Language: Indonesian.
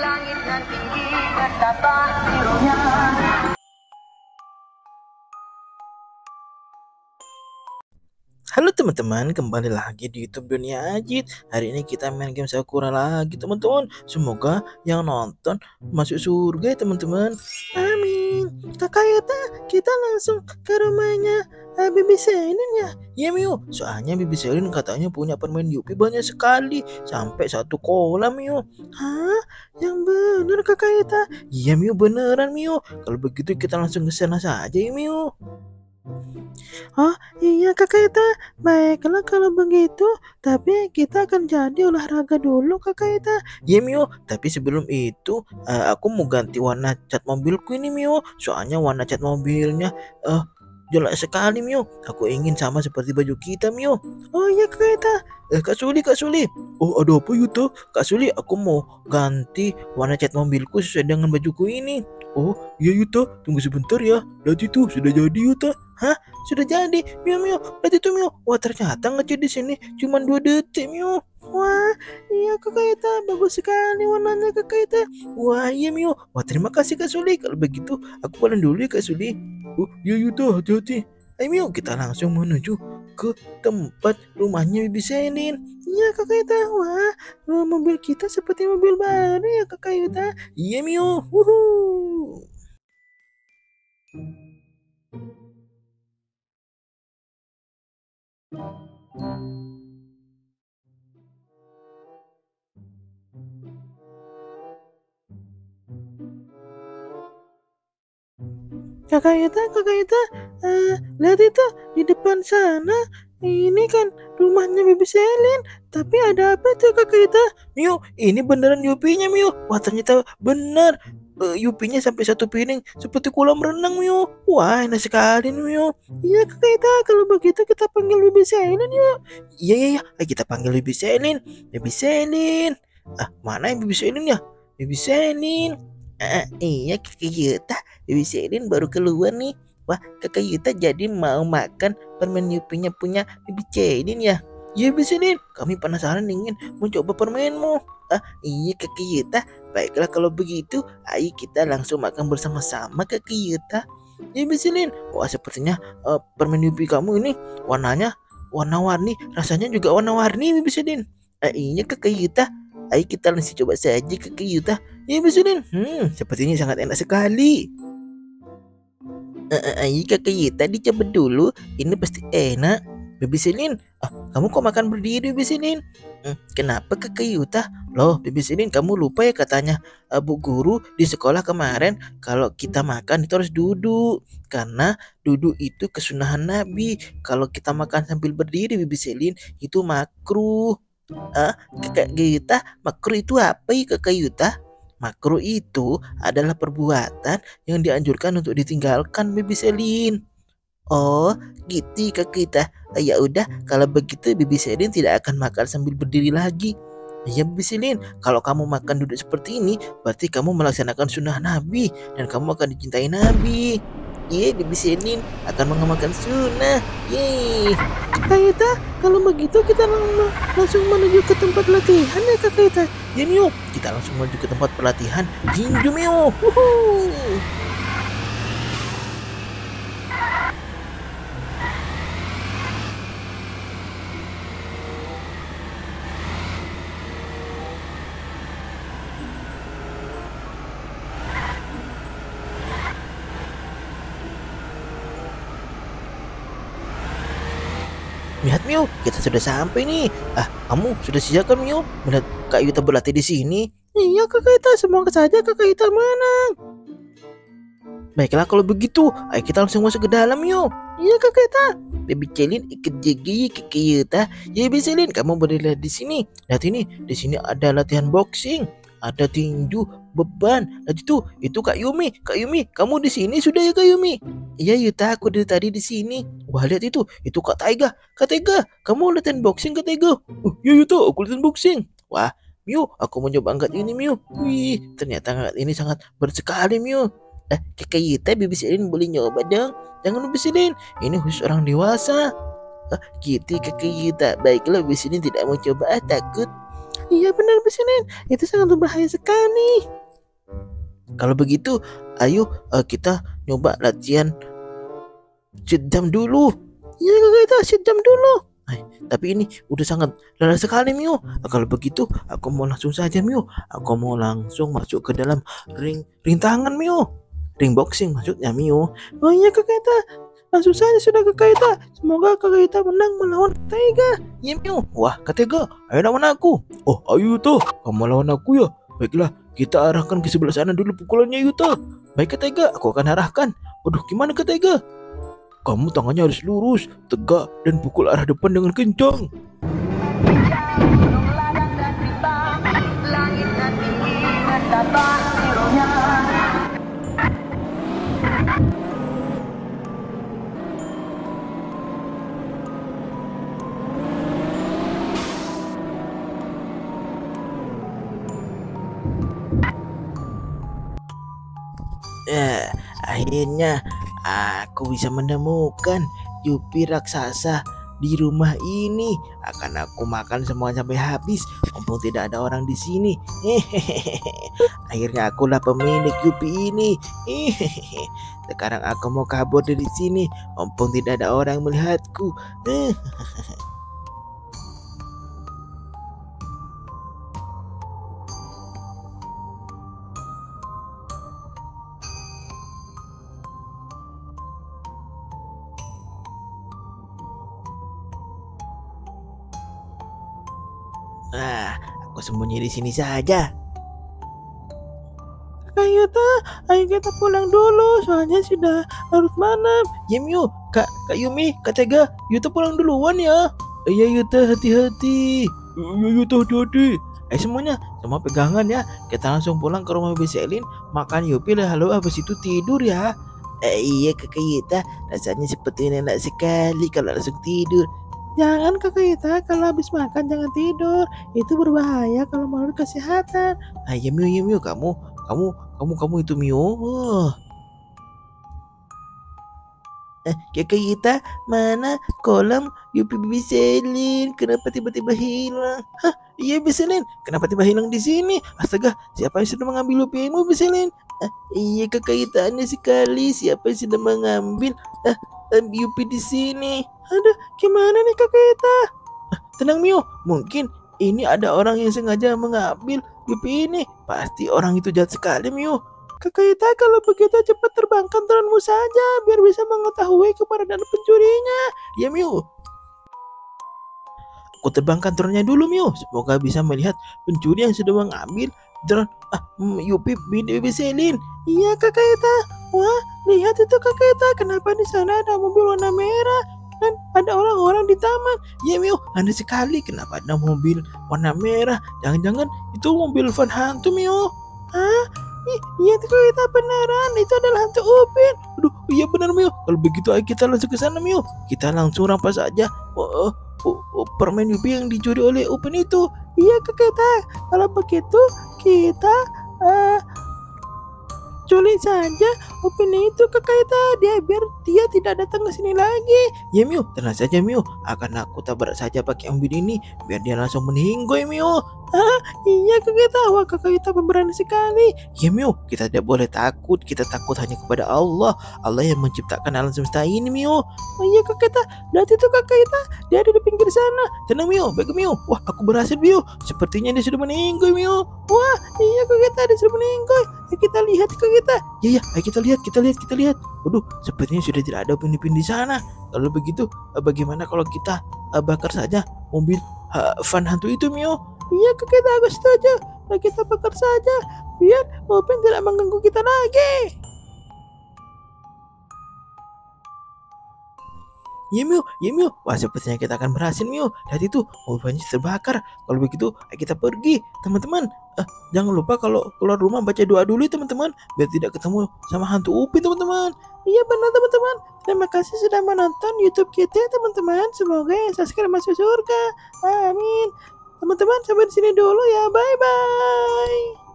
Halo teman-teman, kembali lagi di YouTube Dunia Ajit. Hari ini kita main game Sakura lagi teman-teman. Semoga yang nonton masuk surga ya teman-teman. Amin. Kakak Yota, kita langsung ke rumahnya uh, Bibi Selin ya. Ya Mio, soalnya Bibi Selin katanya punya permen Yupi banyak sekali. Sampai satu kolam Mio. Hah? Yang bener kakak Yota? Iya Mio, beneran Mio. Kalau begitu kita langsung ke sana saja ya Mio. Oh iya kakak Ita, baiklah kalau begitu, tapi kita akan jadi olahraga dulu kakak Ita. Ya Mio, tapi sebelum itu eh, aku mau ganti warna cat mobilku ini Mio, soalnya warna cat mobilnya eh jelek sekali Mio. Aku ingin sama seperti baju kita Mio. Oh iya kakak Ita, eh Kak Suli Kak Suli. Oh ada apa Yuto? Kak Suli aku mau ganti warna cat mobilku sesuai dengan bajuku ini. Oh iya Yuta, tunggu sebentar ya. Lihat itu sudah jadi Yuta. Hah? Sudah jadi? Mio Mio, lihat itu Mio. Wah ternyata ngecek di sini cuma dua detik Mio. Wah, iya kakak Yuta, bagus sekali warnanya kakak Yuta. Wah iya Mio. Wah terima kasih Kak Suli. Kalau begitu aku pulang dulu ya Kak Suli. Oh iya Yuta, hati-hati. Ayo Mio, kita langsung menuju ke tempat rumahnya Bibi Selin. Iya kakak Yuta, wah mobil kita seperti mobil baru ya kakak Yuta. Iya Mio. Wuhu. Kakak Yuta, kakak Yuta, eh, lihat itu di depan sana. Ini kan rumahnya Bibi Selin. Tapi ada apa tuh kakak Yuta? Mio, ini beneran Yupinya Mio. Wah ternyata bener. Eh, Yupinya sampai satu piring seperti kolam renang Mio. Wah enak sekali nih Mio. Iya Yuta, kalau begitu kita panggil Bibi Selin yuk. Iya iya iya, kita panggil Bibi Selin. Bibi Selin. Ah mana yang Bibi Selin ya? Bibi Selin. Ah, iya kakak Yuta, Bibi Selin baru keluar nih. Wah, kakak Yuta jadi mau makan permen Yupinya punya Bibi Selin ya? Iya Bibi Selin, kami penasaran ingin mencoba permenmu. Ah, iya kakak Yuta. Baiklah kalau begitu, ayo kita langsung makan bersama-sama kakak Yuta. Ya Bibi Selin, wah sepertinya eh, permen Yupi kamu ini warnanya warna-warni, rasanya juga warna-warni Bibi Selin. Ah, iya kakak Yuta, ayo kita langsung coba saja kakak Yuta. Ya Bibi Selin, hmm, sepertinya sangat enak sekali. Eh, eh, Ayo kakak Yuta dicoba dulu, ini pasti enak. Bibi Selin, ah, kamu kok makan berdiri Bibi Selin? Hmm, kenapa kakak Yuta? Loh, Bibi Selin kamu lupa ya katanya eh, Bu Guru di sekolah kemarin kalau kita makan itu harus duduk. Karena duduk itu kesunahan Nabi. Kalau kita makan sambil berdiri Bibi Selin itu makruh. Ah, kakak Yuta, makruh itu apa ya kakak Yuta? Makruh itu adalah perbuatan yang dianjurkan untuk ditinggalkan Bibi Selin. Oh, gitu kakak kita. Ya udah, kalau begitu Bibi Selin tidak akan makan sambil berdiri lagi. Ya Bibi Selin, kalau kamu makan duduk seperti ini, berarti kamu melaksanakan sunnah Nabi dan kamu akan dicintai Nabi. Iya, Bibi Selin akan mengamalkan sunnah. Yeay. Kakak Ita, kalau begitu kita lang- langsung menuju ke tempat latihan ya Kakak Ita. Ya Mio, kita langsung menuju ke tempat pelatihan tinju Mio. Wuhu. Lihat Mio, kita sudah sampai nih. Ah, kamu sudah siap kan Mio? Melihat Kak Yuta berlatih di sini? Iya Kakak Yuta, semoga saja Kakak Yuta menang. Baiklah kalau begitu, ayo kita langsung masuk ke dalam Mio. Iya Kakak Yuta. Baby Celin ikut ya Kakak Yuta. Ya Celin, kamu boleh lihat di sini. Lihat ini, di sini ada latihan boxing. Ada tinju, beban. Lihat itu, itu Kak Yumi. Kak Yumi, kamu di sini sudah ya Kak Yumi? Iya Yuta, aku dari tadi di sini. Wah lihat itu, itu Kak Taiga. Kak Taiga, kamu latihan boxing Kak Taiga? Oh iya Yuta, aku latihan boxing. Wah, Miu, aku mau coba angkat ini Miu. Wih, ternyata angkat ini sangat berat sekali Miu. Eh, Kakak Yuta, Bibi Selin boleh nyoba dong. Jangan Bibi Selin, ini khusus orang dewasa. Ah, gitu Kakak Yuta. Baiklah, Bibi Selin tidak mau coba, ah, takut. iya benar Biselin. Itu sangat berbahaya sekali. Kalau begitu, ayo eh, kita nyoba latihan jam dulu. Iya kakak Ita, jam dulu. Ay, tapi ini udah sangat lelah sekali Mio. Kalau begitu, aku mau langsung saja Mio. Aku mau langsung masuk ke dalam ring rintangan Mio. Ring boxing maksudnya Mio. Oh iya kakak Ita, langsung saja sudah kakak Ita. Semoga kakak Ita menang melawan Tega. Iya Mio. Wah Katega, ayo lawan aku. Oh ayo tuh, kamu lawan aku ya. Baiklah, kita arahkan ke sebelah sana dulu pukulannya Yuta. Baik Katega, aku akan arahkan. Waduh, gimana Katega? Kamu tangannya harus lurus, tegak, dan pukul arah depan dengan kencang. Gunung ladang dan aku bisa menemukan Yupi raksasa di rumah ini. Akan aku makan semua sampai habis, mumpung tidak ada orang di sini. Hehehe. Akhirnya akulah pemilik Yupi ini. Hehehe. Sekarang aku mau kabur dari sini, mumpung tidak ada orang melihatku. Eh, aku sembunyi di sini saja. Ayo ta, ayo kita pulang dulu, soalnya sudah larut malam. Miu, Kak, Kak Yumi, Kak Tega, Yuta pulang duluan ya. Iya Yuta, hati-hati. Iya Yuta, hati-hati. Eh semuanya, semua pegangan ya. Kita langsung pulang ke rumah Beselin, makan Yupi lalu habis itu tidur ya. Eh, iya kakak Yuta, rasanya seperti enak sekali kalau langsung tidur. Jangan kakak Ita, kalau habis makan jangan tidur. Itu berbahaya kalau menurut kesehatan. Ayo Miu, Miu, Miu, kamu, kamu, kamu, kamu itu Miu. Wah. Eh, kakak Ita, mana kolam Yupi Biselin? Kenapa tiba-tiba hilang? Hah, iya Biselin. Kenapa tiba hilang di sini? Astaga, siapa yang sudah mengambil Yupimu Biselin? Ah, iya kakak Ita, aneh sekali. Siapa yang sudah mengambil ah, Yupi di sini? Aduh, gimana nih kakak Ita? Ah, Tenang Mio, mungkin ini ada orang yang sengaja mengambil Yupi ini. Pasti orang itu jahat sekali Mio. Kakak Ita kalau begitu cepat terbangkan turunmu saja biar bisa mengetahui keberadaan pencurinya. Ya Mio. Aku terbangkan turunnya dulu Mio. Semoga bisa melihat pencuri yang sudah mengambil drone ah, Yupi Bibi Selin. Iya kakak Ita. Wah, lihat itu kakak Ita. Kenapa di sana ada mobil warna merah? dan ada orang-orang di taman. Ya Mio, aneh sekali kenapa ada mobil warna merah. Jangan-jangan itu mobil van hantu Mio. Hah? Iya itu kita beneran. Itu adalah hantu Upin. Aduh, iya benar Mio. Kalau begitu ayo kita langsung ke sana Mio. Kita langsung rampas saja. Oh, oh, oh, oh, permen Yupi yang dicuri oleh Upin itu. Iya kita. Kalau begitu kita eh culik saja Upin itu ke kita dia biar dia tidak datang ke sini lagi. Ya Miu, tenang saja Miu. Akan aku tabrak saja pakai ambil ini biar dia langsung meninggoy Miu. Ah, iya kakak. Wah kakak kita pemberani sekali. Ya Miu, kita tidak boleh takut. Kita takut hanya kepada Allah. Allah yang menciptakan alam semesta ini Miu. Oh iya kakak kita. Lihat itu kakak kita. Dia ada di pinggir sana. Tenang Miu, baik Miu. Wah aku berhasil Miu. Sepertinya dia sudah meninggoy Miu. Wah iya kakak kita dia sudah meninggoy. Ayo kita lihat kakak kita. Ya ya, ayo kita lihat, kita lihat, kita lihat. Waduh, sepertinya sudah tidak ada upin-upin di sana. Kalau begitu, eh, bagaimana kalau kita eh, bakar saja mobil eh, van hantu itu, Mio? Iya, kita aku setuju. Kita bakar saja, biar Upin tidak mengganggu kita lagi. Ya Mio, ya Mio. Wah sepertinya kita akan berhasil Mio. Lihat itu, mobilnya terbakar. Kalau begitu, ayo kita pergi. Teman-teman, eh, jangan lupa kalau keluar rumah baca doa dulu ya teman-teman. Biar tidak ketemu sama hantu Upin teman-teman. Iya benar teman-teman. Terima kasih sudah menonton YouTube kita teman-teman. Semoga yang subscribe masuk surga. Amin. Teman-teman sampai di sini dulu ya. Bye bye.